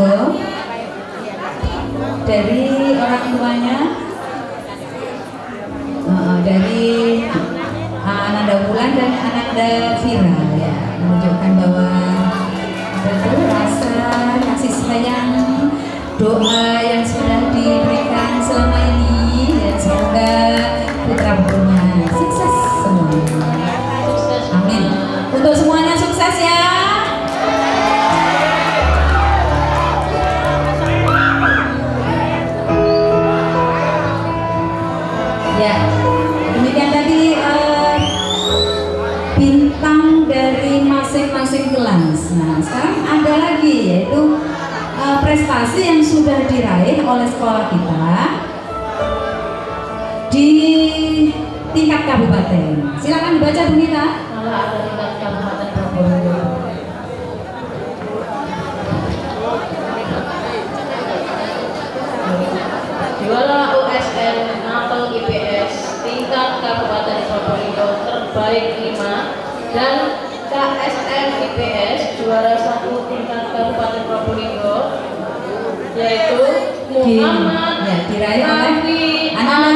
monggo dari orang tuanya uh, dari Ananda Wulan dan Ananda Vira ya menunjukkan bahwa ada rasa kasih sayang doa yang sudah diberikan selama ini dan semoga putra putrinya sukses semuanya amin. Untuk semuanya prestasi yang sudah diraih oleh sekolah kita di tingkat kabupaten. Silakan dibaca Bu ada tingkat Kabupaten Probolinggo. Juara USN Napel IPS tingkat Kabupaten Probolinggo terbaik 5 dan KSM IPS juara 1 tingkat Kabupaten Probolinggo yaitu Di- Muhammad ya, diraih oleh Anak-anak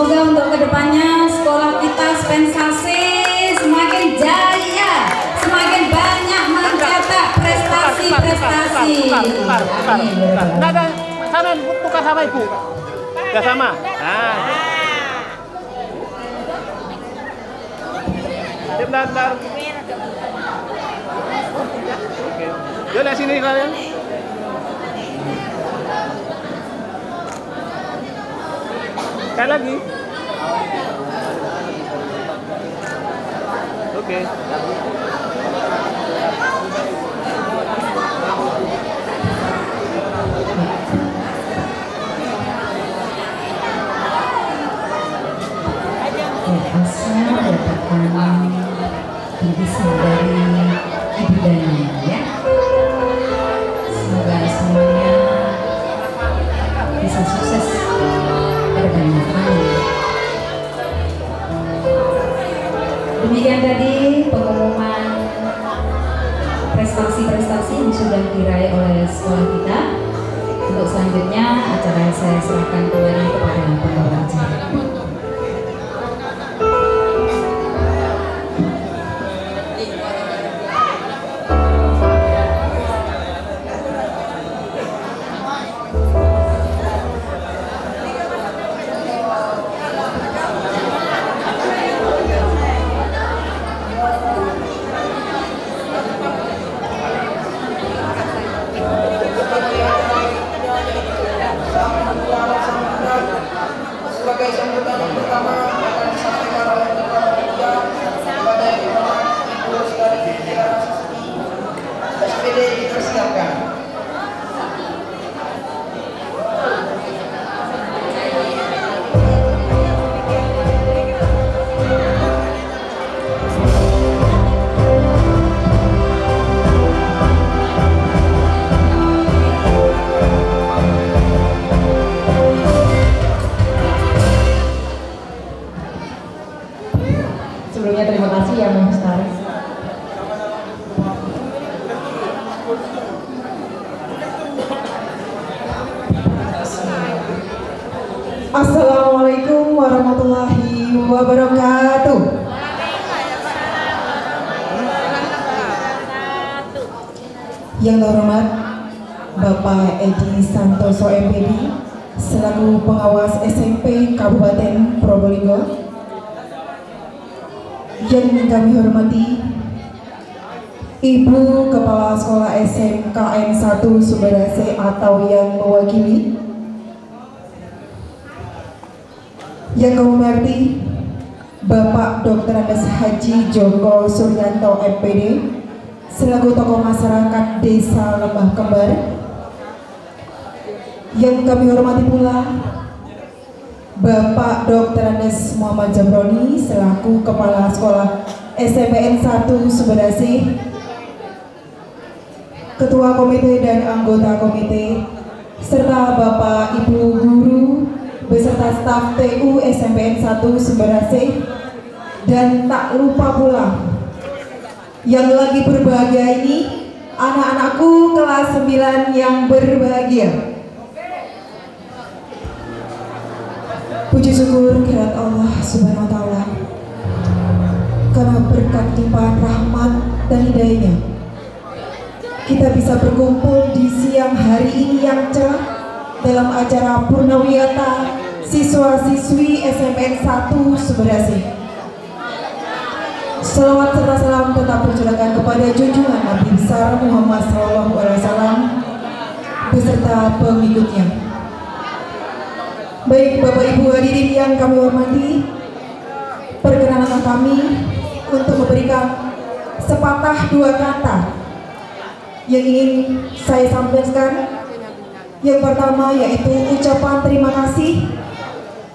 Semoga untuk ke depannya sekolah kita sensasi semakin jaya, semakin banyak mencetak prestasi-prestasi. Tukar, tukar, tukar. Nggak ada, sama ibu. Udah sama. Nah. Bentar. Yuk, lihat sini kalian. Sekali lagi. Oke. Asya mendapatkan bingkisan dari Ibu Dani ya. Pengumuman prestasi-prestasi yang sudah diraih oleh sekolah kita. Untuk selanjutnya acara saya serahkan kembali kepada pembawa acara. Kami hormati Ibu Kepala Sekolah SMKN 1 Sumberase atau yang mewakili Yang kami hormati Bapak Dr. Andes Haji Joko Suryanto MPD selaku tokoh masyarakat Desa Lembah Kembar Yang kami hormati pula Bapak Dr. Andes Muhammad Jamroni selaku Kepala Sekolah SMPN 1 Sumberasi, Ketua Komite dan anggota komite, serta Bapak Ibu Guru beserta staf TU SMPN 1 Sumberasi, dan tak lupa pula yang lagi berbahagia ini anak-anakku kelas 9 yang berbahagia. Puji syukur kehadirat Allah Subhanahu wa taala. Karena berkat limpahan rahmat dan hidayahnya kita bisa berkumpul di siang hari ini yang cerah dalam acara Purnawiyata siswa-siswi SMN 1 Sumberasi. Salawat serta salam tetap tercurahkan kepada junjungan Nabi besar Muhammad SAW beserta pengikutnya. Baik Bapak Ibu hadirin yang kami hormati, perkenankan kami untuk memberikan sepatah dua kata yang ingin saya sampaikan. Yang pertama yaitu ucapan terima kasih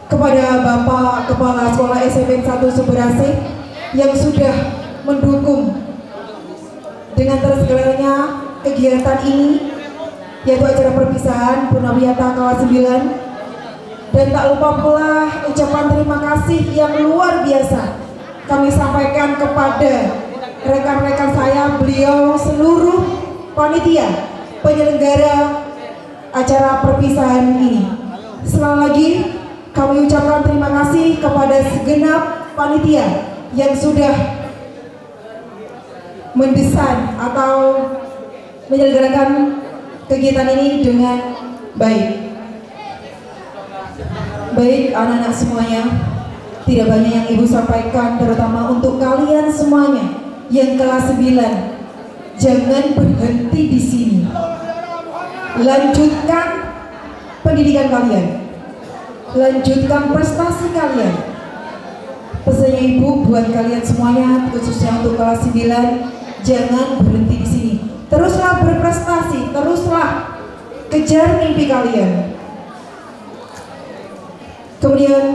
kepada Bapak Kepala Sekolah SMP 1 Sumberase yang sudah mendukung dengan tersegelanya kegiatan ini yaitu acara perpisahan Purnawiyata kelas 9 dan tak lupa pula ucapan terima kasih yang luar biasa kami sampaikan kepada rekan-rekan saya, beliau seluruh panitia penyelenggara acara perpisahan ini. Sekali lagi kami ucapkan terima kasih kepada segenap panitia yang sudah mendesain atau menyelenggarakan kegiatan ini dengan baik. Baik anak-anak semuanya, tidak banyak yang Ibu sampaikan terutama untuk kalian semuanya yang kelas 9. Jangan berhenti di sini. Lanjutkan pendidikan kalian. Lanjutkan prestasi kalian. Pesannya Ibu buat kalian semuanya khususnya untuk kelas 9 jangan berhenti di sini. Teruslah berprestasi, teruslah kejar mimpi kalian. Kemudian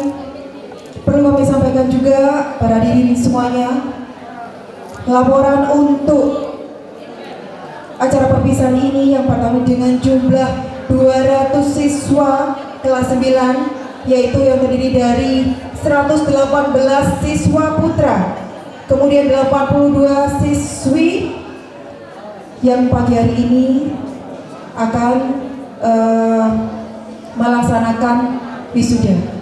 perlu kami sampaikan juga para diri semuanya laporan untuk acara perpisahan ini yang pertama dengan jumlah 200 siswa kelas 9 yaitu yang terdiri dari 118 siswa putra kemudian 82 siswi yang pagi hari ini akan eh, melaksanakan wisuda.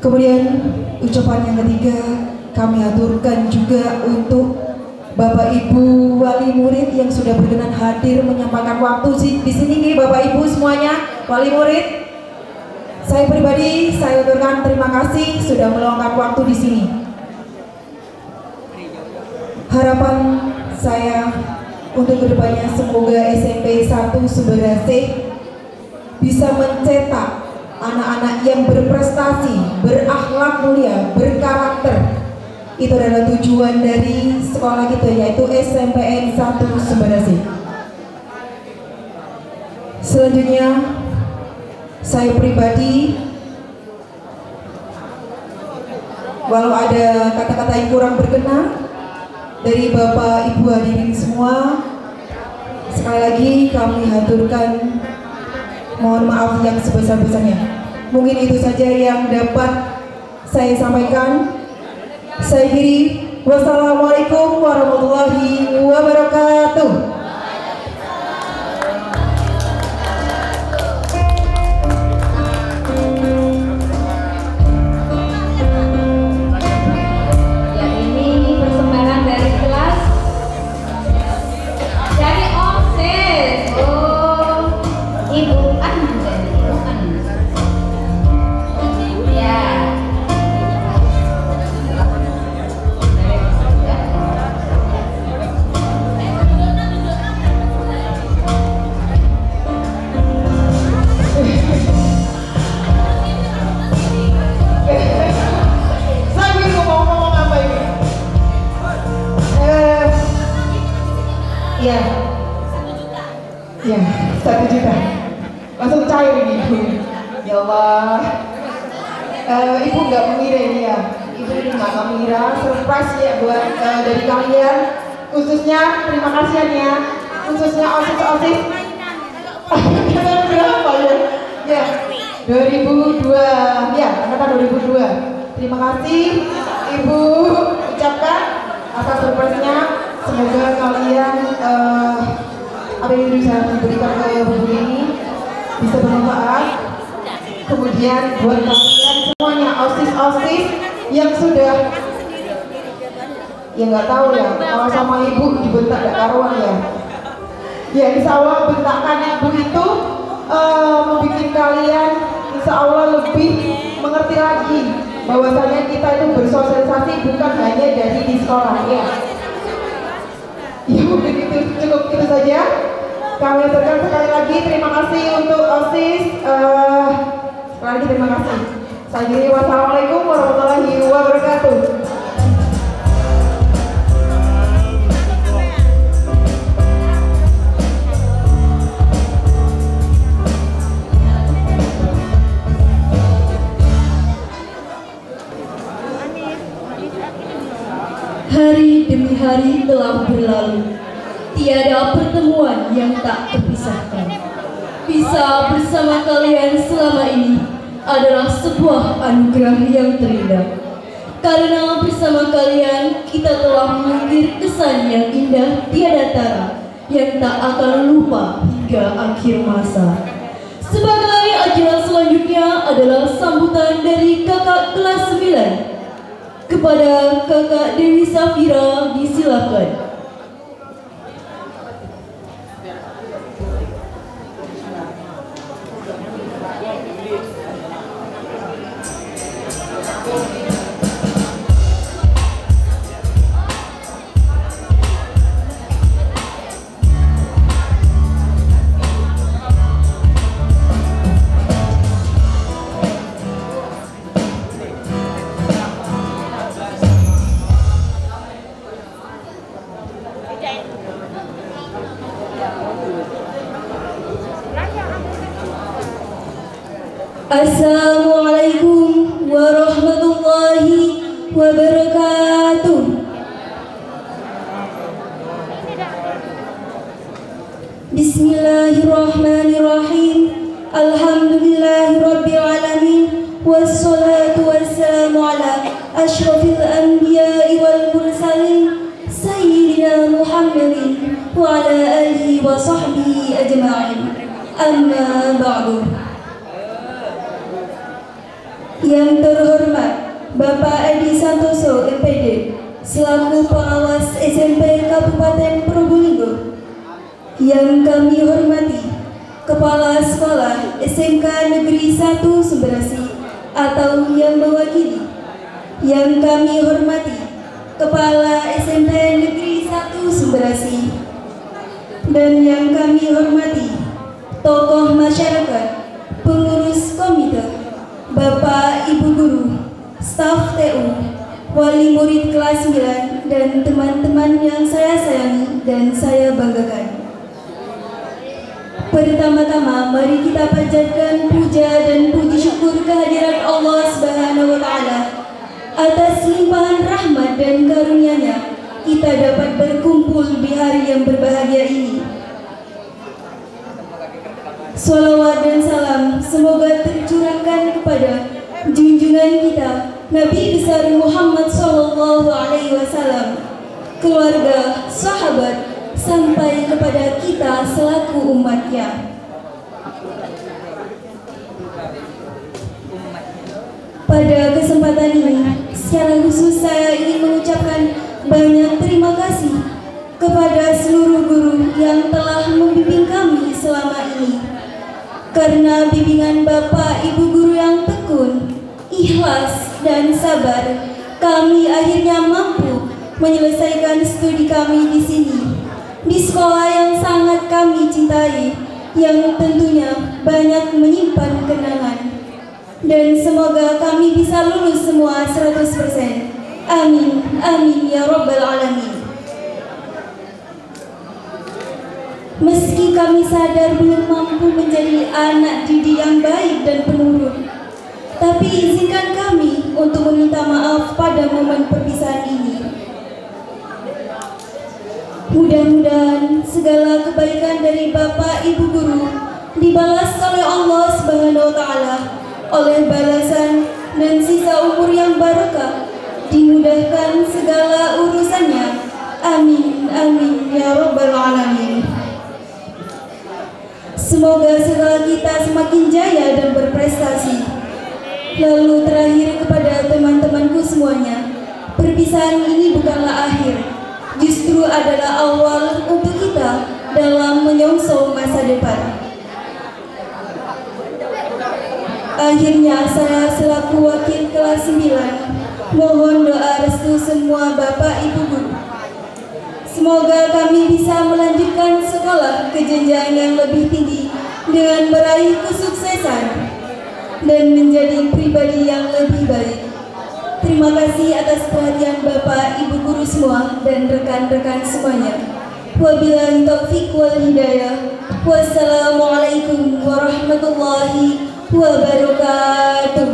Kemudian ucapan yang ketiga kami aturkan juga untuk Bapak Ibu wali murid yang sudah berkenan hadir menyampaikan waktu di- sini nih Bapak Ibu semuanya wali murid. Saya pribadi saya aturkan terima kasih sudah meluangkan waktu di sini. Harapan saya untuk ke depannya semoga SMP 1 Sumberase bisa mencetak anak-anak yang berprestasi, berakhlak mulia, berkarakter. Itu adalah tujuan dari sekolah kita yaitu SMPN 1 Sumberase. Selanjutnya saya pribadi walau ada kata-kata yang kurang berkenan dari Bapak Ibu hadirin semua sekali lagi kami haturkan mohon maaf yang sebesar-besarnya. Mungkin itu saja yang dapat saya sampaikan. Saya kiri wassalamualaikum warahmatullahi wabarakatuh Eh, ibu nggak mengira ini ya. Ibu nggak mengira. Surprise ya buat eh, dari kalian. Khususnya terima kasih ya. Khususnya osis osis. Berapa ya? Ya, 2002. Ya, angkatan 2002. Terima kasih Ibu ucapkan atas surprise-nya. Semoga kalian eh, apa yang bisa diberikan ke buku ini bisa bermanfaat. Kemudian buat kalian semuanya osis-osis yang sudah ya nggak tahu ya kalau sama ibu dibentak gak karuan ya. Ya insya Allah bentakan ibu itu eh, membuat kalian insya Allah lebih mengerti lagi bahwasanya kita itu bersosialisasi bukan hanya dari di sekolah ya. Ya mungkin itu cukup itu saja. Kami aturkan sekali lagi terima kasih untuk OSIS eh, sekali lagi terima kasih diri wassalamualaikum warahmatullahi wabarakatuh. Hari demi hari telah berlalu, tiada pertemuan yang tak terpisahkan. Bisa bersama kalian selama ini adalah sebuah anugerah yang terindah. Karena bersama kalian kita telah mengukir kesan yang indah tiada tara yang tak akan lupa hingga akhir masa. Sebagai ajaran selanjutnya adalah sambutan dari kakak kelas 9 kepada kakak Dewi Safira disilakan. Karena bimbingan Bapak Ibu guru yang tekun, ikhlas, dan sabar, kami akhirnya mampu menyelesaikan studi kami di sini. Di sekolah yang sangat kami cintai, yang tentunya banyak menyimpan kenangan. Dan semoga kami bisa lulus semua 100%. Amin, amin ya Rabbal Alamin. Meski kami sadar belum mampu menjadi anak didik yang baik dan penurut, tapi izinkan kami untuk meminta maaf pada momen perpisahan ini. Mudah-mudahan segala kebaikan dari Bapak Ibu guru dibalas oleh Allah Subhanahu wa taala oleh balasan dan sisa umur yang barokah dimudahkan segala urusannya. Amin amin ya rabbal alamin. Semoga segala kita semakin jaya dan berprestasi. Lalu terakhir kepada teman-temanku semuanya, perpisahan ini bukanlah akhir, justru adalah awal untuk kita dalam menyongsong masa depan. Akhirnya saya selaku wakil kelas 9 mohon doa restu semua Bapak Ibu guru. Semoga kami bisa melanjutkan sekolah ke jenjang yang lebih tinggi dengan meraih kesuksesan dan menjadi pribadi yang lebih baik. Terima kasih atas perhatian Bapak, Ibu guru semua dan rekan-rekan semuanya. Wabillahi taufiq wal hidayah. Wassalamualaikum warahmatullahi wabarakatuh.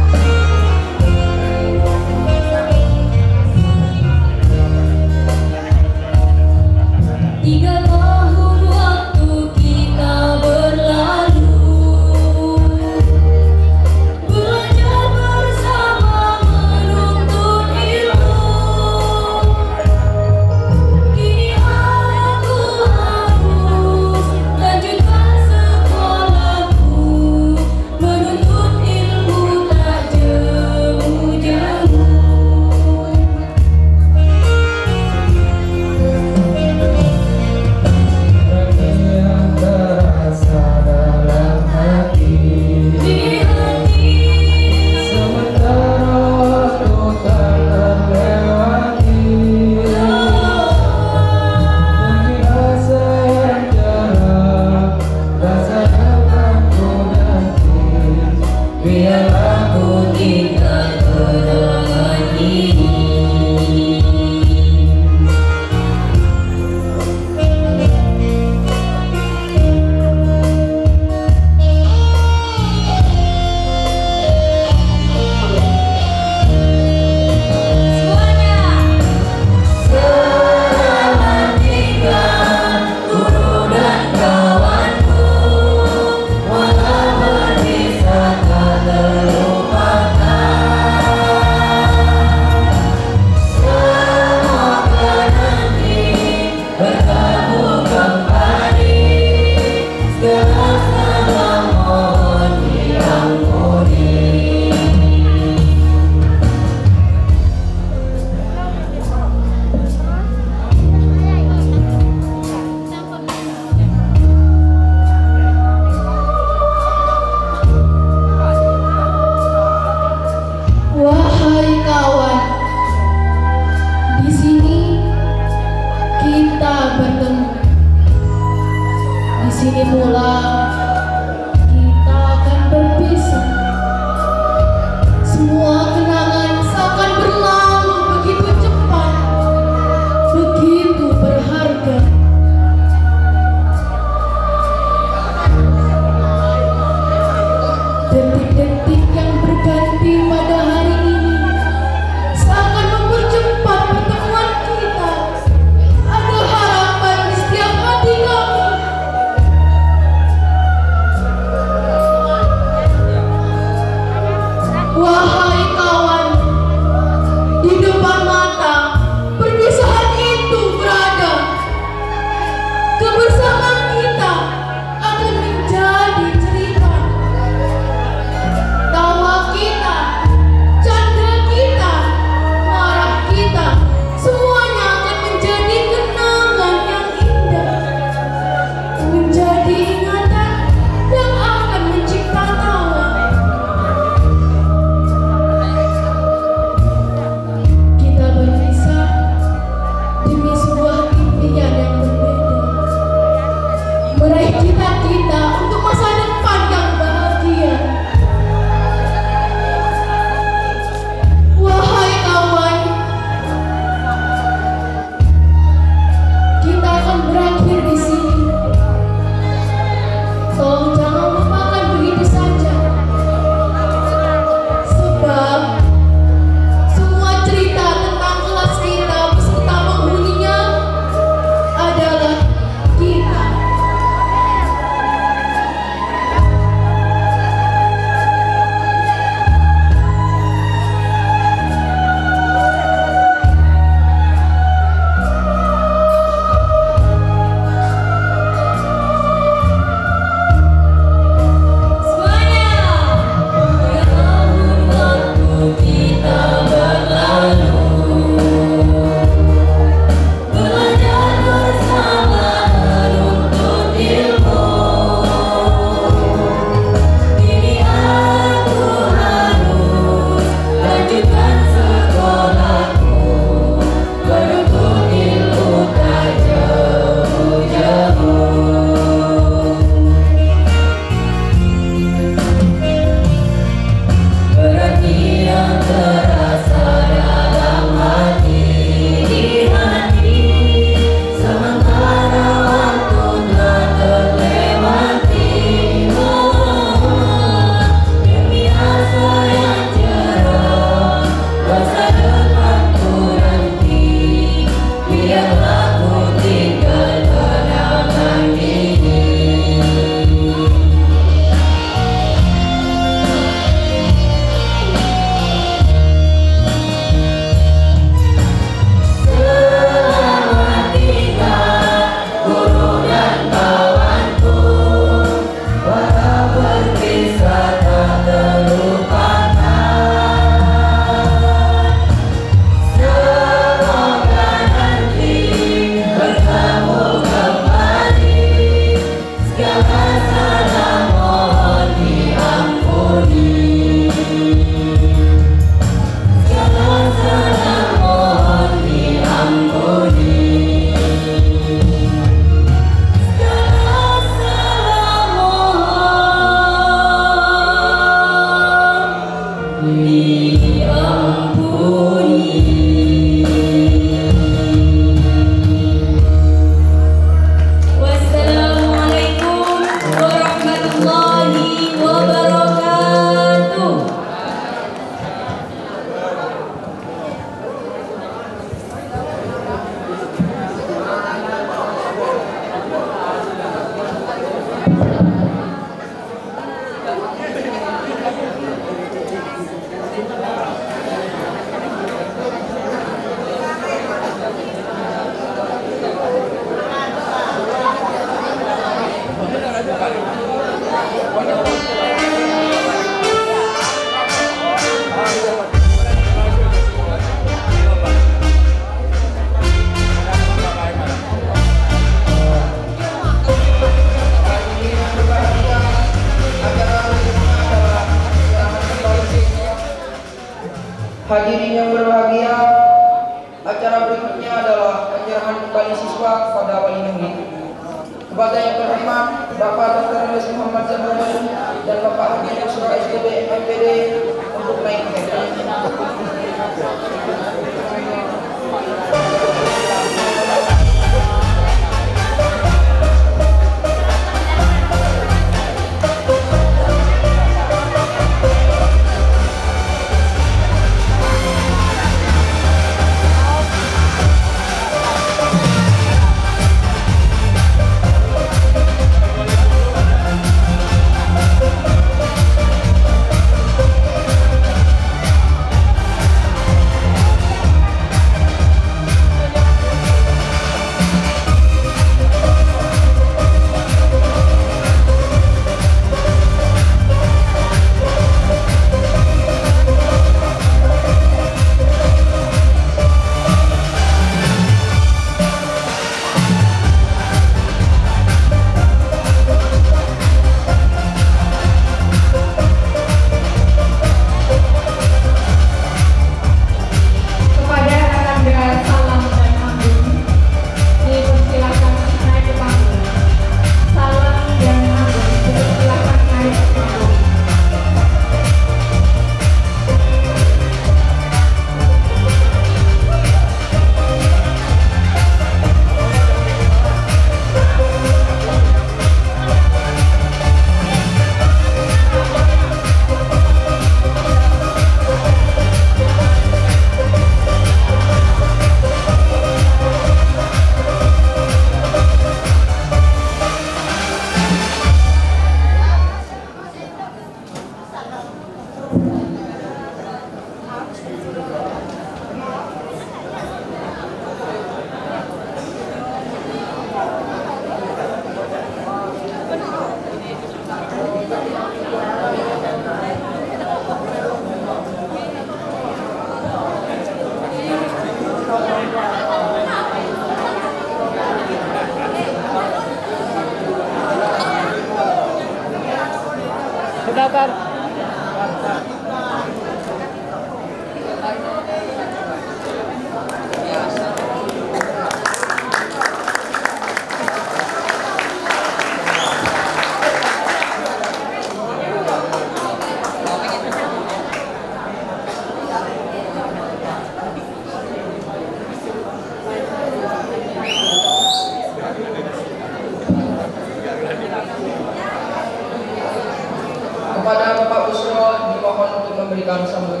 Untuk memberikan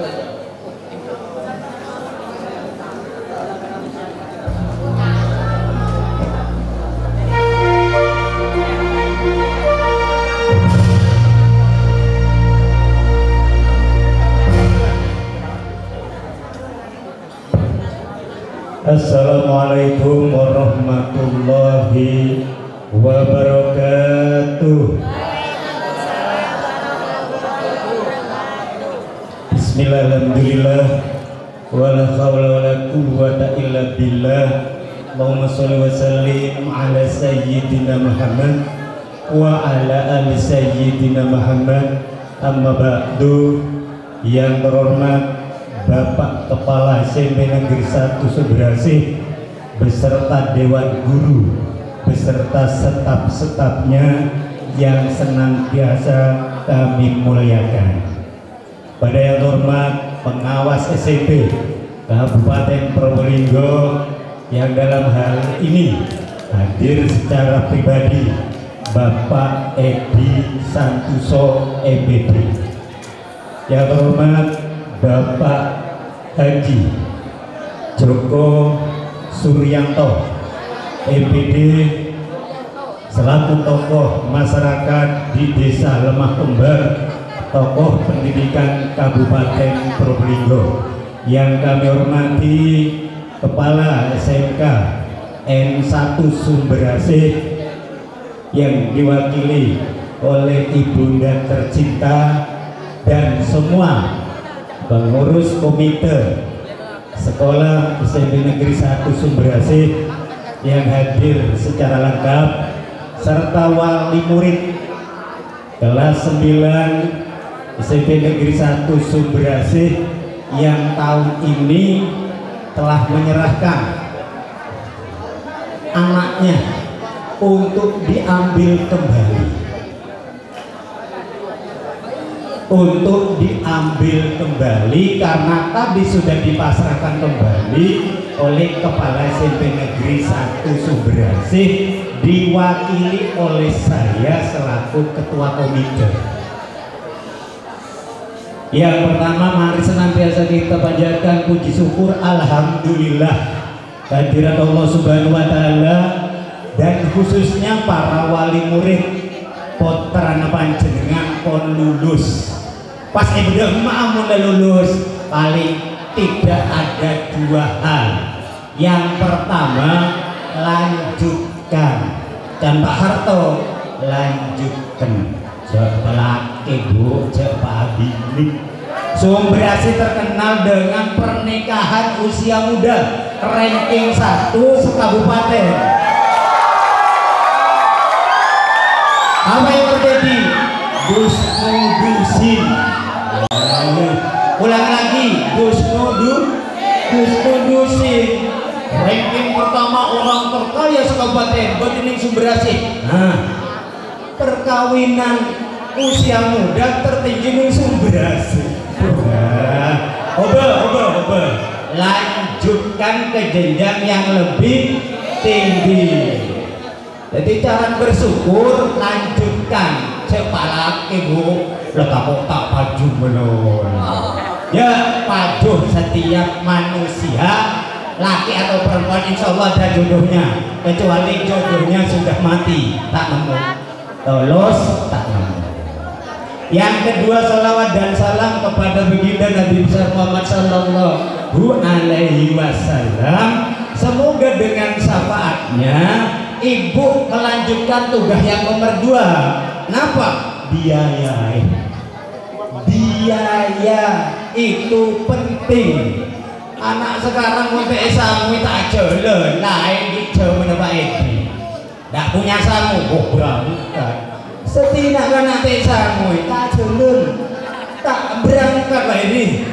1 Subrasih Beserta Dewan Guru Beserta setap-setapnya Yang senantiasa kami muliakan. Pada yang hormat pengawas SMP Kabupaten Probolinggo yang dalam hal ini hadir secara pribadi Bapak Edi Santoso MPD yang terhormat Bapak Haji Joko Suryanto MPD selaku tokoh masyarakat di Desa Lemah Kembar tokoh pendidikan Kabupaten Probolinggo. Yang kami hormati Kepala SMK N1 Sumberasih yang diwakili oleh Ibunda tercinta dan semua pengurus komite Sekolah SMP Negeri 1 Sumberasih yang hadir secara lengkap serta wali murid kelas 9 SMP Negeri 1 Sumberasih yang tahun ini telah menyerahkan anaknya untuk diambil kembali untuk diambil kembali karena tadi sudah dipasrahkan kembali oleh Kepala SMP Negeri 1 Sumberasih diwakili oleh saya selaku Ketua Komite. Yang pertama mari senantiasa kita panjatkan puji syukur Alhamdulillah. Kehadirat Allah Subhanahu Wa Taala dan khususnya para wali murid putrana panjenengan pon lulus pas ibu amun lulus paling tidak ada dua hal. Yang pertama lanjutkan. Dan Pak Harto lanjutkan. Jepelak ibu Jepal Bini Sumberasi terkenal dengan pernikahan usia muda. Ranking satu sekabupaten. Apa yang terjadi? Dus terkaya sekabupaten Badining Sumberasi nah perkawinan usia muda tertinggi di Sumberasi oba oba oba lanjutkan ke jenjang yang lebih tinggi. Jadi cara bersyukur lanjutkan. Cepalak ibu letak tak paju melon ya padu setiap manusia laki atau perempuan insya Allah ada jodohnya. Kecuali jodohnya sudah mati tak nemu. Lolos tak nemu. Yang kedua salawat dan salam kepada baginda Nabi besar Muhammad Sallallahu Alaihi Wasallam. Semoga dengan syafaatnya ibu melanjutkan tugas yang nomor dua. Kenapa? Biaya. Biaya itu penting anak sekarang mau samu tak jalan lain gitu menapa ini tidak punya samu oh berangkat Setinak kan nanti samui tak jelun tak berangkat lah ini.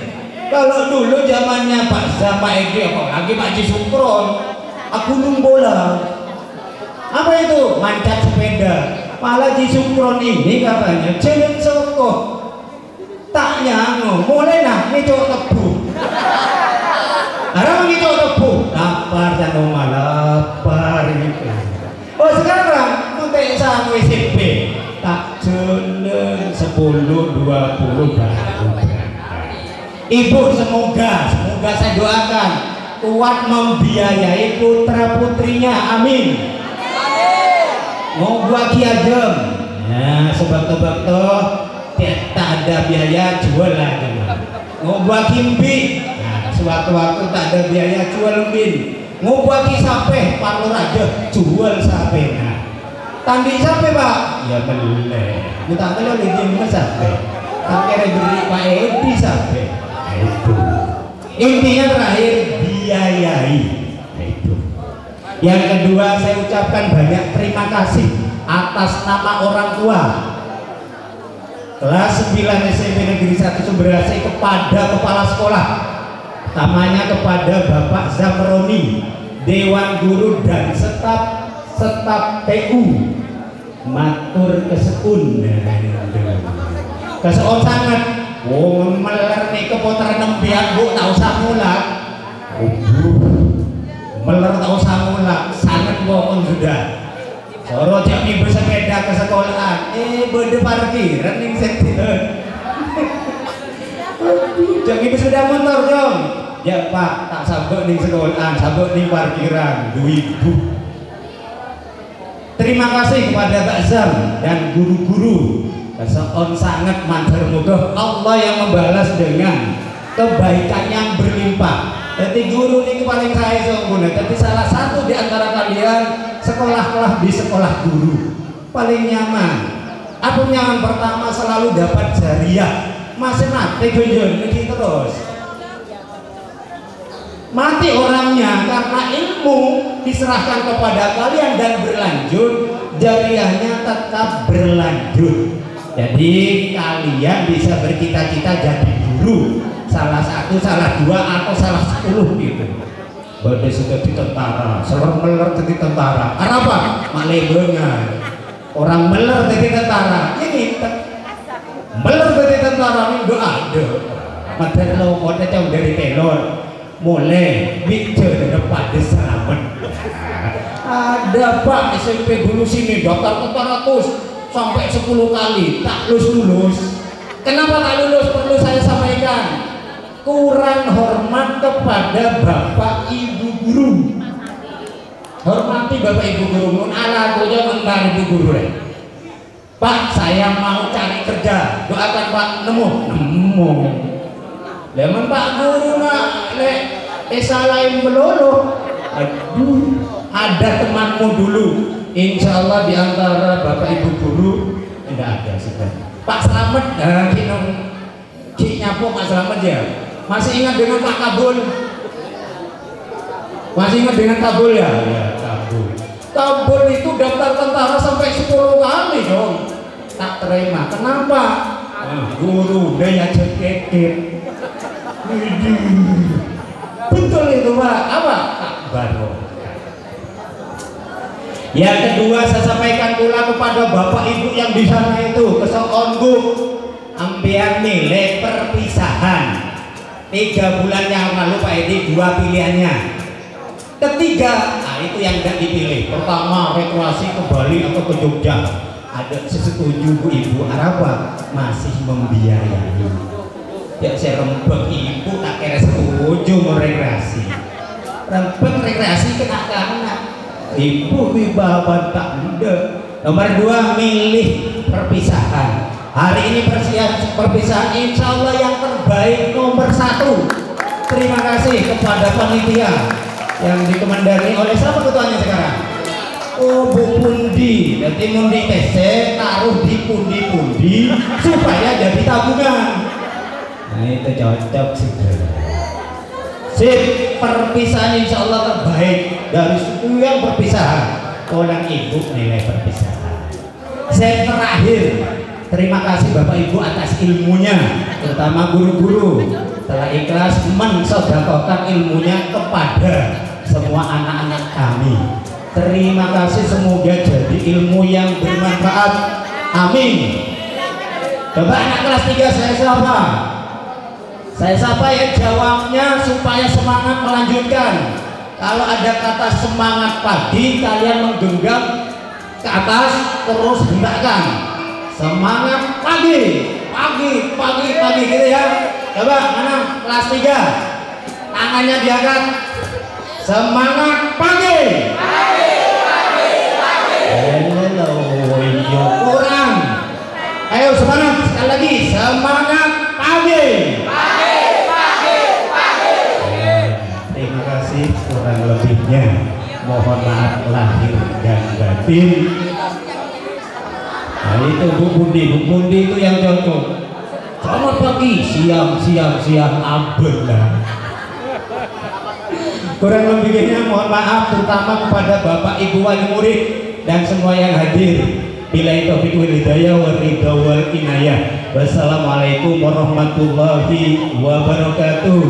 Kalau dulu zamannya Pak Zama Edi apalagi Pak Haji Sukron, aku nung bola. Apa itu? Mancat sepeda. Malah Haji Sukron ini katanya jalan soko. Tak nyango, mulai nah ngicok tebu. Arah ngicok tebu. Lapar dan lapar gitu. Oh sekarang nanti sama SMP tak jalan 10 20 baru Ibu semoga semoga saya doakan kuat membiayai putra putrinya. Amin. Mau gua kiajem ya sebab tebak toh tak ada biaya jual aja mau gua kimpi sewaktu-waktu tak ada biaya jual mau gua kisape parlor aja jual sape. Nah tandi sape pak? Ya boleh kita kalau izin mas sape. Tak kira beri pak Edi sape. Nah, itu. Intinya terakhir biayai. Nah, itu. Yang kedua saya ucapkan banyak terima kasih atas nama orang tua. Kelas 9 SMP Negeri 1 Sumberasi kepada kepala sekolah utamanya kepada Bapak Zamroni Dewan Guru dan staf staf TU matur kesekun keseon sangat. Wong meler nih keputaran nembiak bu tak usah mulak. Meler tak usah sangat bohong sudah. Soro tiap minggu sepeda ke sekolahan, eh berde parkiran nih sektor. Jam ibu sudah motor dong. Ya pak, tak sabuk nih sekolahan, sabuk nih parkiran, ibu. Terima kasih kepada Pak Zam dan guru-guru. Keseon sangat mantar mudah Allah yang membalas dengan kebaikan yang berlimpah. Jadi guru ini paling saya sempurna. Tapi salah satu di antara kalian sekolah-kelah di sekolah guru paling nyaman. Aku nyaman pertama selalu dapat jariah. Masih mati gonjon ini terus. Mati orangnya karena ilmu diserahkan kepada kalian dan berlanjut jariahnya tetap berlanjut. Jadi kalian bisa bercita-cita jadi guru salah satu, salah dua atau salah sepuluh gitu. Badai sudah di tentara, seorang meler jadi tentara. Apa? Malebengan. Orang meler jadi tentara. Ini meler jadi tentara udah ada. Padahal lo kode jauh dari telur. Mulai bicara depan selamat. Ada Pak SMP dulu sini daftar tentara terus sampai 10 kali tak lulus lulus. Kenapa tak lulus? Perlu saya sampaikan kurang hormat kepada bapak ibu guru hormati bapak ibu guru mun ala kuja mentar ibu guru ya. Pak saya mau cari kerja doakan pak nemu nemu lemon pak guru nak le esa lain melulu aduh ada temanmu dulu insya Allah di antara bapak ibu guru tidak ada sudah pak selamat dan kinong Cik nyapu Pak Selamat ya masih ingat dengan Pak Kabul? Masih ingat dengan Kabul ya? Ya, Kabul. Kabul itu daftar tentara sampai 10 kali dong. Tak terima. Kenapa? Ah, guru daya cekekit. Betul itu Pak. Apa? Tak baru. Yang kedua saya sampaikan pula kepada bapak ibu yang di sana itu keseongu ambiar nilai perpisahan tiga bulan yang lalu Pak Edi dua pilihannya ketiga nah itu yang tidak dipilih pertama rekreasi ke Bali atau ke Jogja ada setuju Bu Ibu Araba masih membiayai. Ya saya rembek ibu tak kira setuju mau rekreasi rembek rekreasi kena kena ibu wibawa tak muda. Nomor dua milih perpisahan. Hari ini persiap perpisahan insya Allah yang terbaik nomor satu. Terima kasih kepada panitia yang dikomandani oleh siapa ketuanya sekarang Oh Bu Pundi jadi Mundi TC taruh di pundi-pundi supaya jadi tabungan. Nah itu cocok sih sip perpisahan insya Allah terbaik dari sekian perpisahan. Orang ibu nilai perpisahan. Saya terakhir. Terima kasih Bapak Ibu atas ilmunya, terutama guru-guru. Telah ikhlas mensodakokan ilmunya kepada semua anak-anak kami. Terima kasih semoga jadi ilmu yang bermanfaat. Amin. Coba anak kelas 3 saya siapa? Saya sapa ya jawabnya supaya semangat melanjutkan. Kalau ada kata semangat pagi, kalian menggenggam ke atas terus hendakkan. Semangat pagi, pagi, pagi, pagi gitu ya. Coba mana kelas 3 Tangannya diangkat. Semangat pagi. Hello, yo kurang. Ayo semangat sekali lagi. Semangat pagi. Terima kasih kurang lebihnya. Mohon maaf lahir dan batin. Nah itu Bu Bundi, Bu Bundi itu yang cocok. Selamat pagi, siang, siang, siang, abelah. Kurang lebihnya mohon maaf terutama kepada Bapak Ibu wali murid dan semua yang hadir. Bila itu wal hidayah wal wal inayah. Wassalamualaikum warahmatullahi wabarakatuh.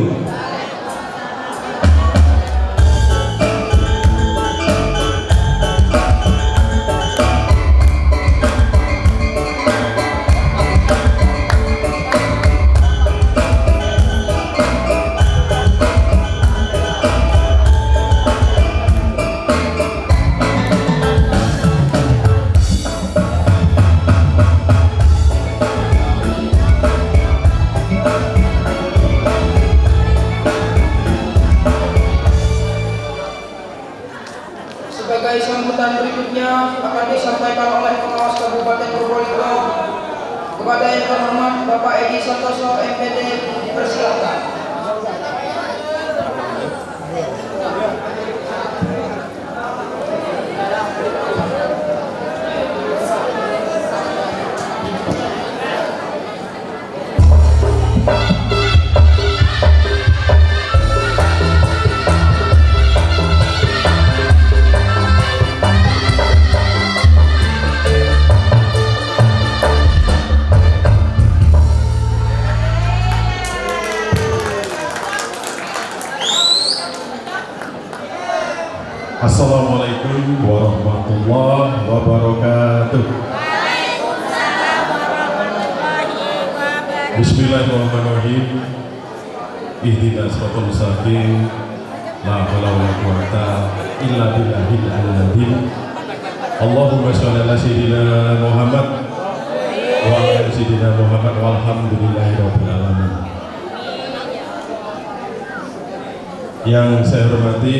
Yang saya hormati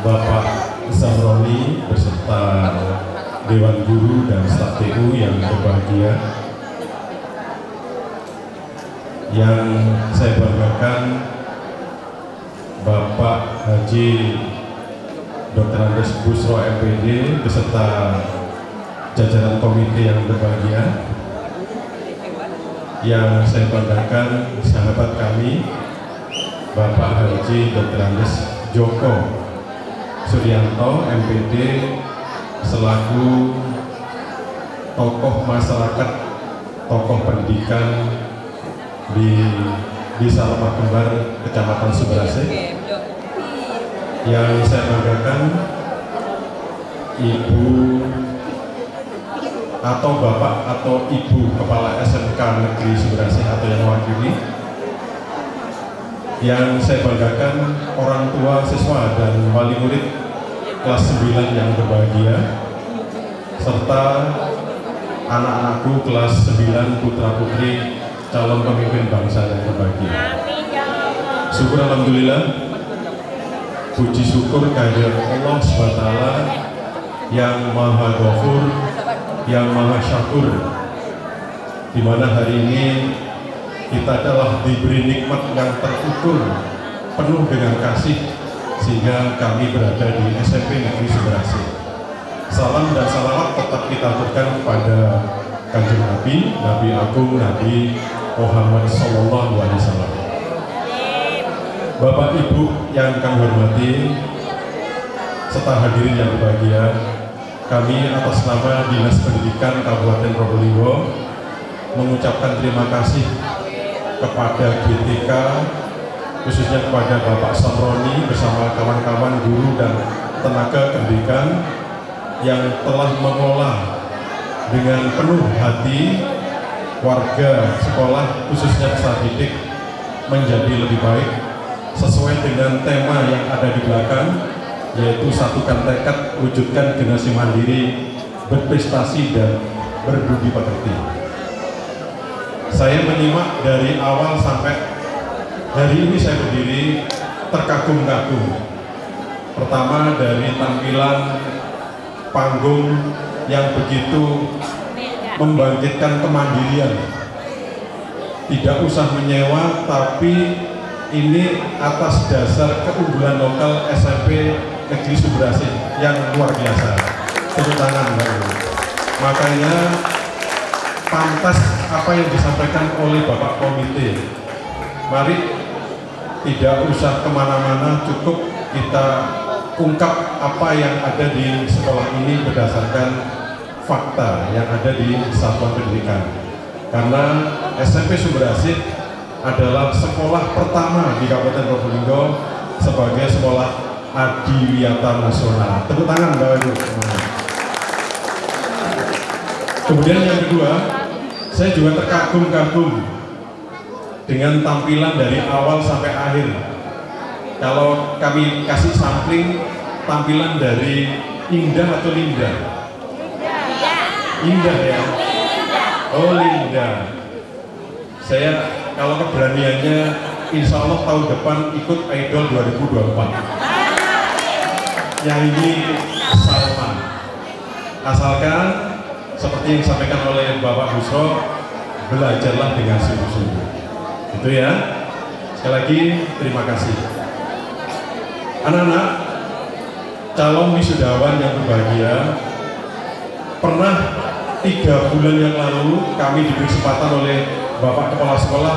Bapak Samroni beserta Dewan Guru dan staf TU yang berbahagia yang saya banggakan Bapak Haji Dr. Andes Busro MPD beserta jajaran komite yang berbahagia yang saya banggakan sahabat kami Bapak Haji Dr. Andes Joko Suryanto MPD selaku tokoh masyarakat, tokoh pendidikan di Desa Lemah Kembar, Kecamatan Subrase yang saya banggakan Ibu atau Bapak atau Ibu Kepala SMK Negeri Subrase atau yang wakili yang saya banggakan orang tua siswa dan wali murid kelas 9 yang berbahagia serta anak-anakku kelas 9 putra putri calon pemimpin bangsa yang berbahagia. Syukur Alhamdulillah. Puji syukur kehadirat Allah SWT yang maha ghafur yang maha syakur. Di mana hari ini kita adalah diberi nikmat yang terukur penuh dengan kasih sehingga kami berada di SMP Negeri Subrasi. Salam dan salawat tetap kita berikan kepada kanjeng Nabi, Nabi Agung, Nabi Muhammad Sallallahu Alaihi Wasallam. Bapak Ibu yang kami hormati, serta hadirin yang berbahagia, kami atas nama Dinas Pendidikan Kabupaten Probolinggo mengucapkan terima kasih kepada GTK khususnya kepada Bapak Samroni bersama kawan-kawan guru dan tenaga pendidikan yang telah mengolah dengan penuh hati warga sekolah khususnya peserta didik menjadi lebih baik sesuai dengan tema yang ada di belakang yaitu satukan tekad wujudkan generasi mandiri berprestasi dan berbudi pekerti saya menyimak dari awal sampai hari ini saya berdiri terkagum-kagum. Pertama dari tampilan panggung yang begitu membangkitkan kemandirian. Tidak usah menyewa tapi ini atas dasar keunggulan lokal SMP Negeri Subrasi yang luar biasa. Tepuk tangan makanya pantas apa yang disampaikan oleh Bapak Komite. Mari tidak usah ke mana-mana cukup kita ungkap apa yang ada di sekolah ini berdasarkan fakta yang ada di satuan pendidikan. Karena SMP Sumber Asid adalah sekolah pertama di Kabupaten Probolinggo sebagai sekolah adiwiyata nasional. Tepuk tangan Bapak Ibu kemudian yang kedua saya juga terkagum-kagum dengan tampilan dari awal sampai akhir. Kalau kami kasih sampling tampilan dari Indah atau Linda? Indah ya? Oh Linda. Saya kalau keberaniannya insya Allah tahun depan ikut Idol 2024. Yang ini Salman. Asalkan seperti yang disampaikan oleh Bapak Busro, belajarlah dengan sungguh-sungguh. Itu ya. Sekali lagi terima kasih. Anak-anak, calon wisudawan yang berbahagia, pernah tiga bulan yang lalu kami diberi kesempatan oleh Bapak Kepala Sekolah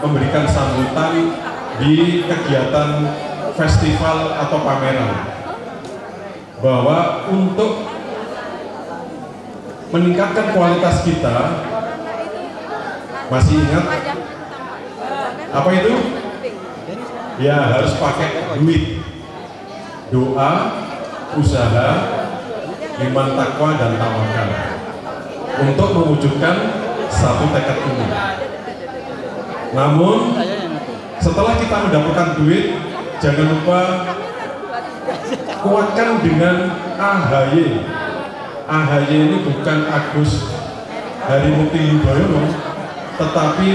memberikan sambutan di kegiatan festival atau pameran bahwa untuk meningkatkan kualitas kita masih ingat apa itu? Ya harus pakai duit, doa, usaha, iman takwa dan tawakal untuk mewujudkan satu tekad ini. Namun setelah kita mendapatkan duit, jangan lupa kuatkan dengan AHY. AHY ini bukan Agus Harimukti Yudhoyono, tetapi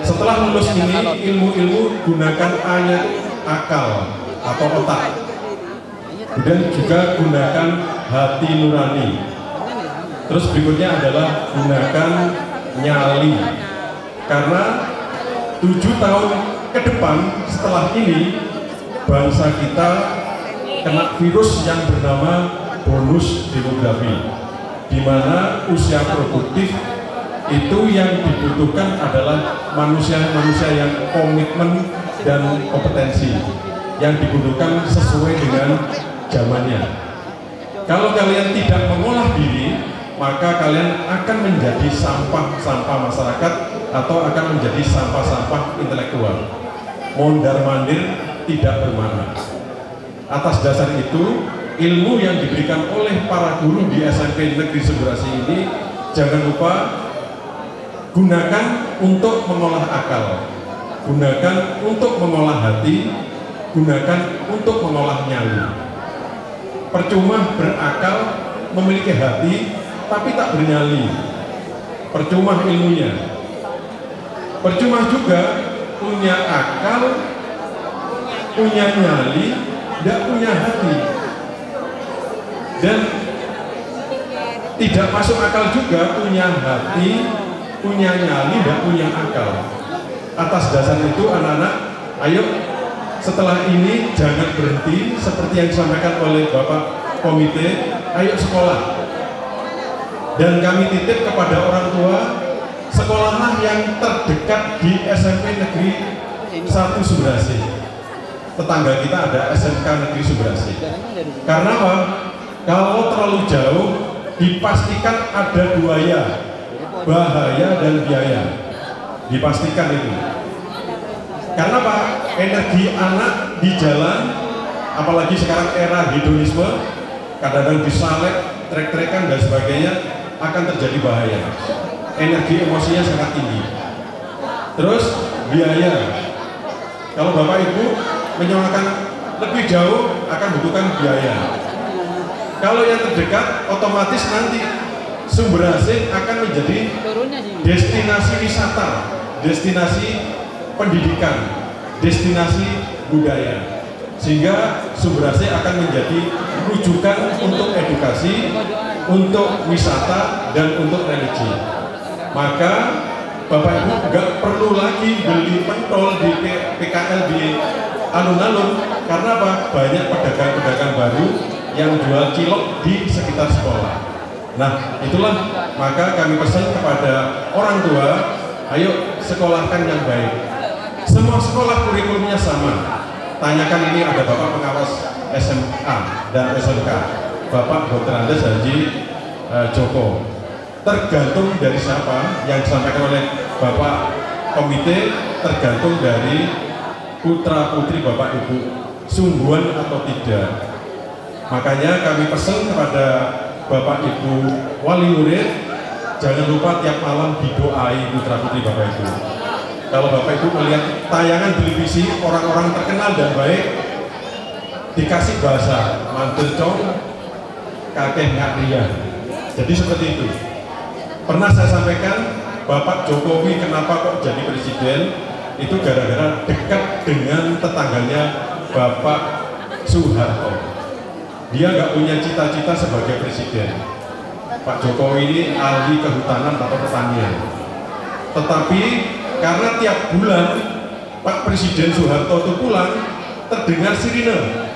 setelah lulus ini ilmu-ilmu gunakan A-nya akal atau otak. Dan juga gunakan hati nurani. Terus berikutnya adalah gunakan nyali. Karena tujuh tahun ke depan setelah ini bangsa kita kena virus yang bernama bonus demografi di mana usia produktif itu yang dibutuhkan adalah manusia-manusia yang komitmen dan kompetensi yang dibutuhkan sesuai dengan zamannya. Kalau kalian tidak mengolah diri, maka kalian akan menjadi sampah-sampah masyarakat atau akan menjadi sampah-sampah intelektual. Mondar mandir tidak bermakna. Atas dasar itu, ilmu yang diberikan oleh para guru di SMP Negeri Seberasi ini jangan lupa gunakan untuk mengolah akal gunakan untuk mengolah hati gunakan untuk mengolah nyali percuma berakal memiliki hati tapi tak bernyali percuma ilmunya. Percuma juga punya akal punya nyali tidak punya hati dan tidak masuk akal juga punya hati punya nyali dan punya akal. Atas dasar itu anak-anak ayo setelah ini jangan berhenti seperti yang disampaikan oleh Bapak Komite ayo sekolah. Dan kami titip kepada orang tua sekolahlah yang terdekat di SMP Negeri 1 Subrasi. Tetangga kita ada SMK Negeri Subrasi. Karena apa? Kalau terlalu jauh dipastikan ada buaya, bahaya dan biaya. Dipastikan itu. Karena Pak, energi anak di jalan, apalagi sekarang era hedonisme, kadang-kadang disalep, trek-trekan dan sebagainya, akan terjadi bahaya. Energi emosinya sangat tinggi. Terus biaya. Kalau Bapak Ibu menyewakan lebih jauh akan butuhkan biaya. Kalau yang terdekat otomatis nanti sumber hasil akan menjadi destinasi wisata, destinasi pendidikan, destinasi budaya. Sehingga sumber hasil akan menjadi rujukan untuk edukasi, untuk wisata, dan untuk religi. Maka Bapak Ibu nggak perlu lagi beli pentol di PKL di alun-alun karena apa? Banyak pedagang-pedagang baru yang jual cilok di sekitar sekolah. Nah, itulah maka kami pesan kepada orang tua, ayo sekolahkan yang baik. Semua sekolah kurikulumnya sama. Tanyakan ini ada Bapak pengawas SMA dan SMK, Bapak Dr. Andes Haji eh, Joko tergantung dari siapa yang disampaikan oleh Bapak Komite tergantung dari putra putri Bapak Ibu sungguhan atau tidak makanya kami pesan kepada Bapak Ibu wali murid jangan lupa tiap malam didoai putra putri Bapak Ibu. Kalau Bapak Ibu melihat tayangan televisi orang-orang terkenal dan baik dikasih bahasa mantul cong. Kakek nggak ria. Jadi seperti itu. Pernah saya sampaikan Bapak Jokowi kenapa kok jadi presiden? Itu gara-gara dekat dengan tetangganya Bapak Soeharto dia nggak punya cita-cita sebagai presiden. Pak Jokowi ini ahli kehutanan atau pertanian. Tetapi karena tiap bulan Pak Presiden Soeharto itu pulang terdengar sirine.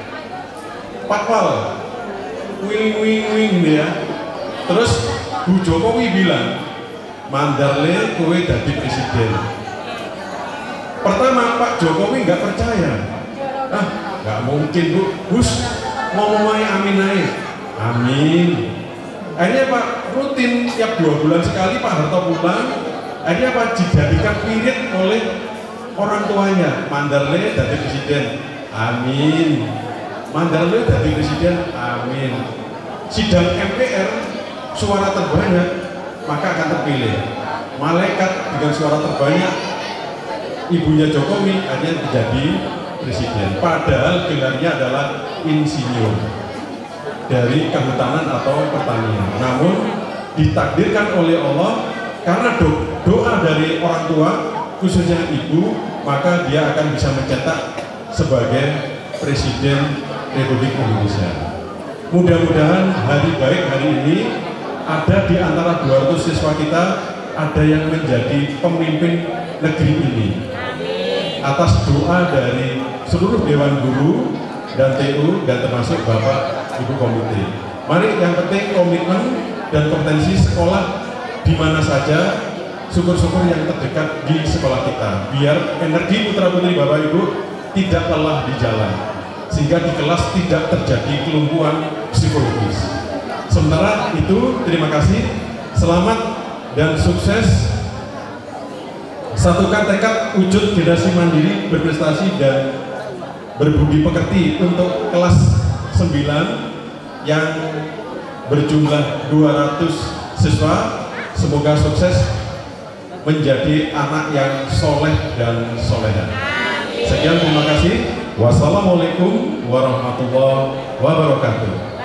Patwal wing wing wing ya. Terus Bu Jokowi bilang Mandarle kowe jadi presiden. Pertama Pak Jokowi nggak percaya. Ah nggak mungkin Bu. Gus ngomong aja amin aja. Amin. Akhirnya Pak rutin tiap dua bulan sekali Pak Harto pulang. Akhirnya Pak dijadikan wirid oleh orang tuanya. Mandarle jadi presiden. Amin. Mandarle jadi presiden. Amin. Sidang MPR suara terbanyak maka akan terpilih. Malaikat dengan suara terbanyak ibunya Jokowi hanya menjadi presiden. Padahal gelarnya adalah insinyur dari kehutanan atau pertanian. Namun ditakdirkan oleh Allah karena do- doa dari orang tua khususnya ibu maka dia akan bisa mencetak sebagai presiden Republik Indonesia. Mudah-mudahan hari baik hari ini ada di antara 200 siswa kita ada yang menjadi pemimpin negeri ini. Atas doa dari seluruh Dewan Guru dan TU dan termasuk Bapak Ibu Komite. Mari yang penting komitmen dan kompetensi sekolah di mana saja syukur-syukur yang terdekat di sekolah kita. Biar energi putra putri Bapak Ibu tidak lelah di jalan sehingga di kelas tidak terjadi kelumpuhan psikologis. Sementara itu terima kasih selamat dan sukses. Satukan tekad wujud generasi mandiri berprestasi dan berbudi pekerti untuk kelas 9 yang berjumlah 200 siswa. Semoga sukses menjadi anak yang soleh dan soleha sekian terima kasih. Wassalamualaikum warahmatullahi wabarakatuh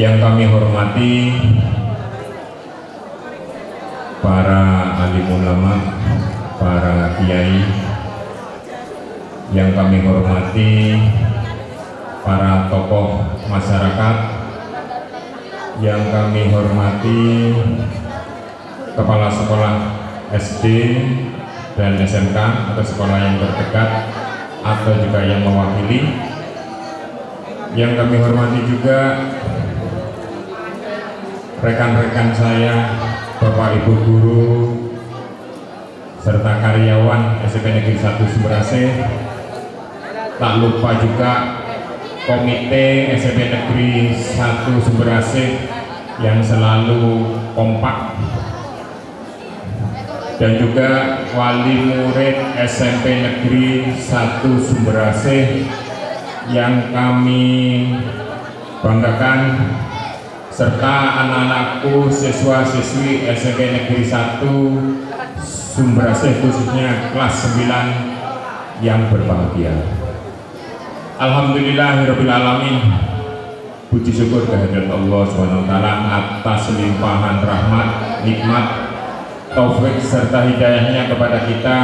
Yang kami hormati para alim ulama, para kiai yang kami hormati para tokoh masyarakat yang kami hormati kepala sekolah SD dan SMK atau sekolah yang terdekat atau juga yang mewakili. Yang kami hormati juga rekan-rekan saya Bapak Ibu guru serta karyawan SMP Negeri 1 Sumberase tak lupa juga komite SMP Negeri 1 Sumberase yang selalu kompak. Dan juga wali murid SMP Negeri 1 Sumberase yang kami banggakan serta anak-anakku siswa-siswi SMP Negeri 1 Sumberase khususnya kelas 9 yang berbahagia. Alhamdulillahirrahmanirrahim Puji syukur kehadirat Allah SWT atas limpahan rahmat, nikmat, taufik serta hidayahnya kepada kita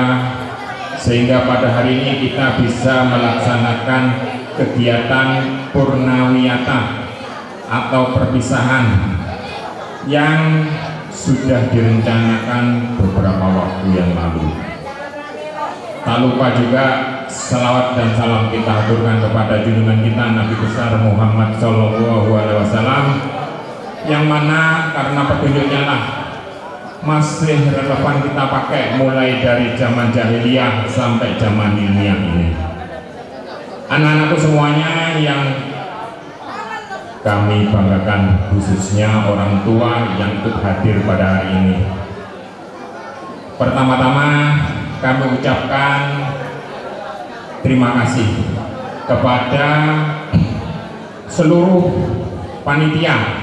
sehingga pada hari ini kita bisa melaksanakan kegiatan purnawiyata atau perpisahan yang sudah direncanakan beberapa waktu yang lalu. Tak lupa juga salawat dan salam kita aturkan kepada junjungan kita Nabi besar Muhammad Shallallahu Alaihi Wasallam yang mana karena petunjuknya lah masih relevan kita pakai mulai dari zaman jahiliyah sampai zaman ilmiah ini. Anak-anakku semuanya yang kami banggakan khususnya orang tua yang ikut hadir pada hari ini. Pertama-tama kami ucapkan terima kasih kepada seluruh panitia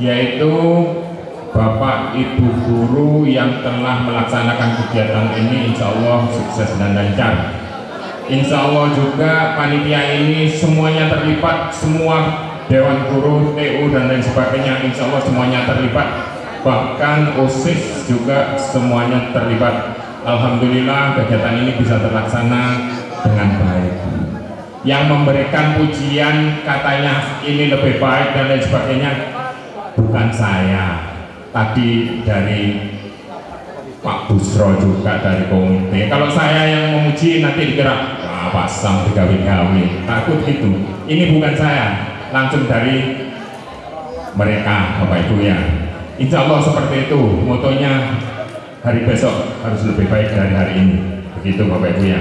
yaitu Bapak Ibu guru yang telah melaksanakan kegiatan ini insya Allah sukses dan lancar Insya Allah juga panitia ini semuanya terlibat semua Dewan Guru, TU dan lain sebagainya. Insya Allah semuanya terlibat. Bahkan OSIS juga semuanya terlibat. Alhamdulillah kegiatan ini bisa terlaksana dengan baik. Yang memberikan pujian katanya ini lebih baik dan lain sebagainya bukan saya. Tadi dari Pak Busro juga dari komite. Kalau saya yang memuji nanti dikira Pak Sam digawi-gawi takut itu. Ini bukan saya langsung dari mereka Bapak Ibu ya Insya Allah seperti itu motonya. Hari besok harus lebih baik dari hari ini. Begitu Bapak Ibu ya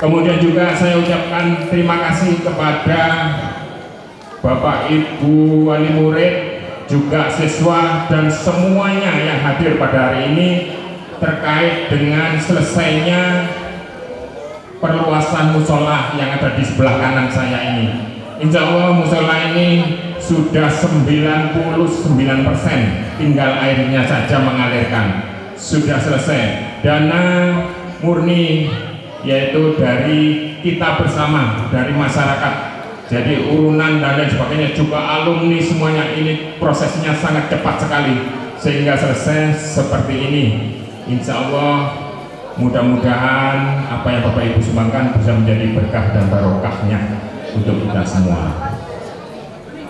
kemudian juga saya ucapkan terima kasih kepada Bapak Ibu wali murid juga siswa dan semuanya yang hadir pada hari ini terkait dengan selesainya perluasan musola yang ada di sebelah kanan saya ini Insya Allah musola ini sudah 99% tinggal airnya saja mengalirkan. Sudah selesai. Dana murni yaitu dari kita bersama dari masyarakat. Jadi urunan dan lain sebagainya. Juga alumni semuanya. Ini prosesnya sangat cepat sekali. Sehingga selesai seperti ini. Insya Allah mudah-mudahan apa yang Bapak Ibu sumbangkan bisa menjadi berkah dan barokahnya untuk kita semua.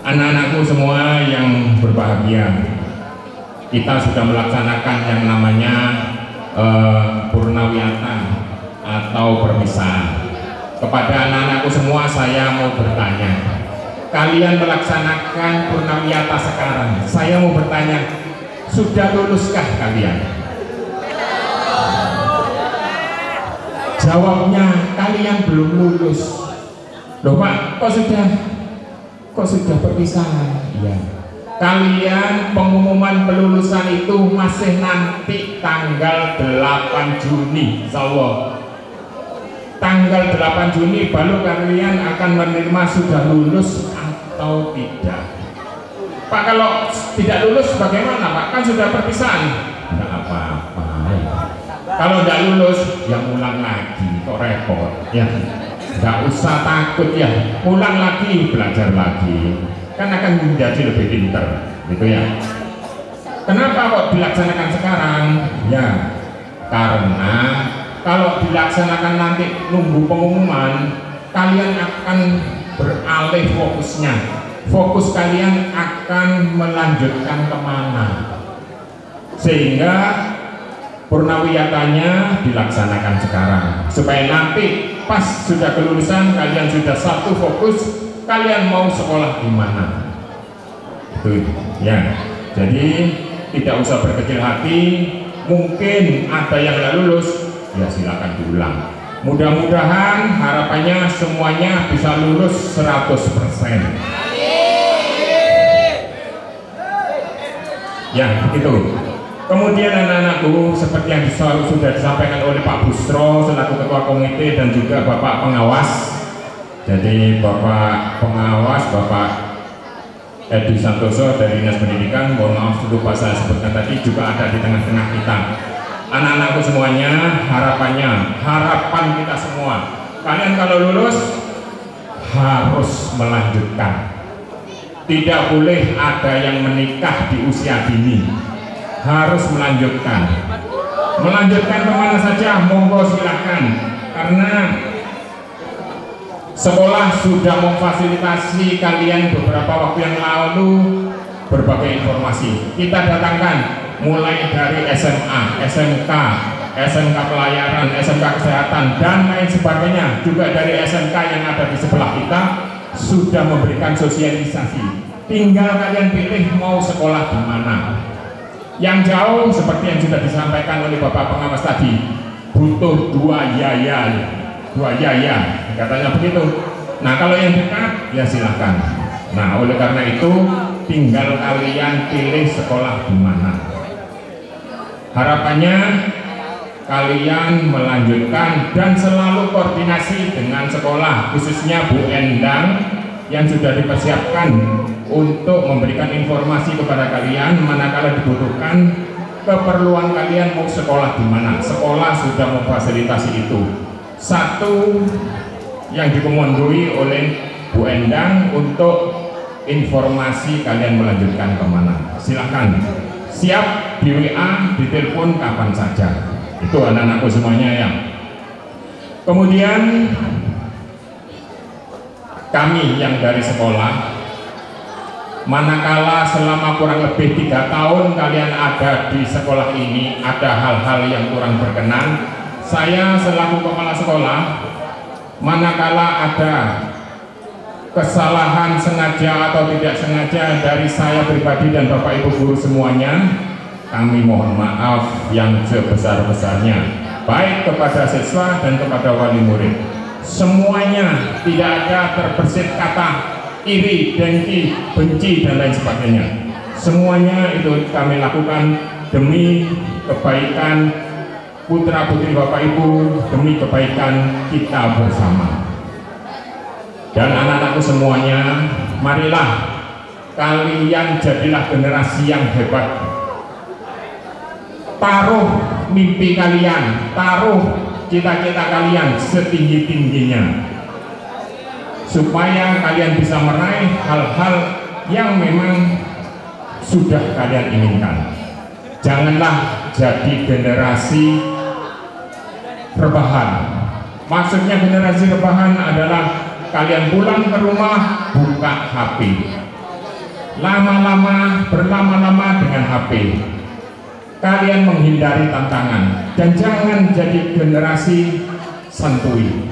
Anak-anakku semua yang berbahagia kita sudah melaksanakan yang namanya eh, purnawiyata atau perpisahan. Kepada anak-anakku semua saya mau bertanya kalian melaksanakan purnawiyata sekarang? Saya mau bertanya sudah luluskah kalian? Jawabnya kalian belum lulus loh pak kok sudah kok sudah perpisahan? Iya. Kalian pengumuman kelulusan itu masih nanti tanggal 8 Juni Insya Allah. Tanggal 8 Juni baru kalian akan menerima sudah lulus atau tidak. Pak kalau tidak lulus bagaimana Pak? Kan sudah perpisahan. Tidak apa-apa. Kalau tidak lulus ya ulang lagi kok repot. Ya tidak usah takut ya. Ulang lagi belajar lagi. Kan akan menjadi lebih pinter gitu ya. Kenapa kok dilaksanakan sekarang? Ya karena kalau dilaksanakan nanti nunggu pengumuman kalian akan beralih fokusnya. Fokus kalian akan melanjutkan ke mana? Sehingga purnawiyatanya dilaksanakan sekarang supaya nanti pas sudah kelulusan kalian sudah satu fokus kalian mau sekolah di mana? Itu ya. Jadi tidak usah berkecil hati. Mungkin ada yang nggak lulus ya silakan diulang. Mudah-mudahan harapannya semuanya bisa lulus 100% ya begitu kemudian anak-anakku seperti yang sudah disampaikan oleh Pak Busro selaku ketua komite dan juga Bapak pengawas. Jadi Bapak pengawas Bapak Edi Santoso dari Dinas Pendidikan mohon maaf lupa saya sebutkan tadi juga ada di tengah-tengah kita. Anak-anakku semuanya harapannya harapan kita semua. Kalian kalau lulus harus melanjutkan. Tidak boleh ada yang menikah di usia dini harus melanjutkan. Melanjutkan ke mana saja? Monggo silahkan karena sekolah sudah memfasilitasi kalian beberapa waktu yang lalu berbagai informasi. Kita datangkan mulai dari SMA, SMK, SMK pelayaran, SMK kesehatan dan lain sebagainya. Juga dari SMK yang ada di sebelah kita sudah memberikan sosialisasi. Tinggal kalian pilih mau sekolah di mana yang jauh seperti yang sudah disampaikan oleh Bapak pengawas tadi butuh dua yaya. Dua yaya. Katanya begitu. Nah kalau yang dekat ya silahkan nah oleh karena itu tinggal kalian pilih sekolah di mana. Harapannya kalian melanjutkan dan selalu koordinasi dengan sekolah khususnya Bu Endang yang sudah dipersiapkan untuk memberikan informasi kepada kalian manakala dibutuhkan keperluan kalian mau sekolah di mana. Sekolah sudah memfasilitasi itu. Satu yang dikomandoi oleh Bu Endang untuk informasi kalian melanjutkan ke mana. Silahkan siap di WA di telepon kapan saja. Itu anak-anakku semuanya ya. Kemudian kami yang dari sekolah manakala selama kurang lebih tiga tahun kalian ada di sekolah ini ada hal-hal yang kurang berkenan saya selaku kepala sekolah manakala ada kesalahan sengaja atau tidak sengaja dari saya pribadi dan Bapak Ibu guru semuanya kami mohon maaf yang sebesar-besarnya baik kepada siswa dan kepada wali murid semuanya tidak ada terbersit kata iri, dengki, benci dan lain sebagainya. Semuanya itu kami lakukan demi kebaikan putra putri bapak ibu demi kebaikan kita bersama. Dan anak-anakku semuanya marilah kalian jadilah generasi yang hebat. Taruh mimpi kalian taruh cita-cita kalian setinggi-tingginya supaya kalian bisa meraih hal-hal yang memang sudah kalian inginkan. Janganlah jadi generasi rebahan. Maksudnya generasi rebahan adalah kalian pulang ke rumah buka HP. Lama-lama, berlama-lama dengan HP. Kalian menghindari tantangan dan jangan jadi generasi santui.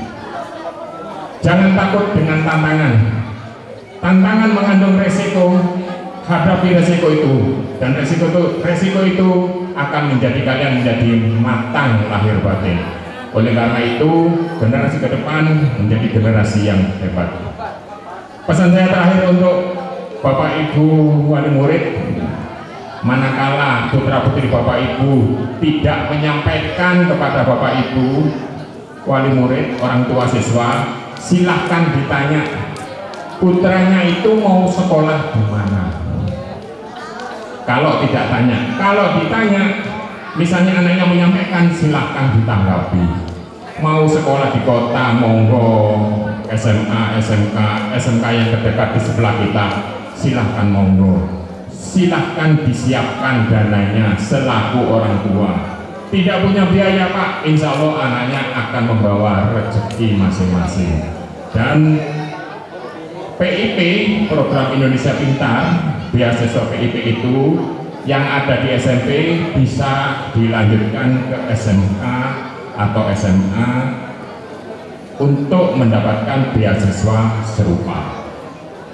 Jangan takut dengan tantangan. Tantangan mengandung resiko, hadapi resiko itu dan resiko itu resiko itu akan menjadi kalian menjadi matang lahir batin. Oleh karena itu, generasi ke depan menjadi generasi yang hebat. Pesan saya terakhir untuk Bapak Ibu wali murid, manakala putra putri Bapak Ibu tidak menyampaikan kepada Bapak Ibu wali murid, orang tua siswa, silahkan ditanya putranya itu mau sekolah di mana. Kalau tidak tanya, kalau ditanya, misalnya anaknya menyampaikan, silahkan ditanggapi. Mau sekolah di kota, monggo SMA, SMK, SMK yang terdekat di sebelah kita, silahkan monggo. Silahkan disiapkan dananya selaku orang tua. Tidak punya biaya Pak, insya Allah anaknya akan membawa rezeki masing-masing. Dan PIP, program Indonesia Pintar, beasiswa PIP itu yang ada di SMP bisa dilanjutkan ke SMK atau SMA untuk mendapatkan beasiswa serupa.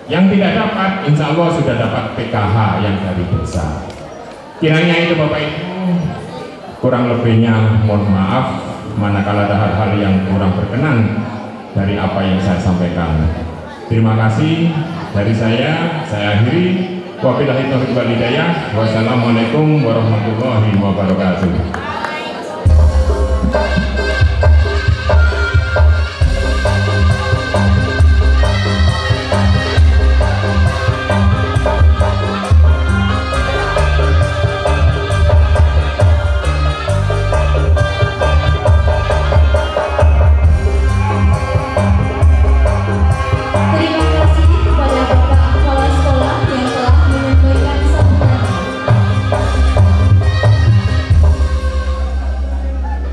Yang tidak dapat, insya Allah sudah dapat PKH yang dari desa. Kiranya itu Bapak Ibu, kurang lebihnya mohon maaf, manakala ada hal-hal yang kurang berkenan dari apa yang saya sampaikan. Terima kasih dari saya, saya akhiri. Wassalamualaikum warahmatullahi wabarakatuh.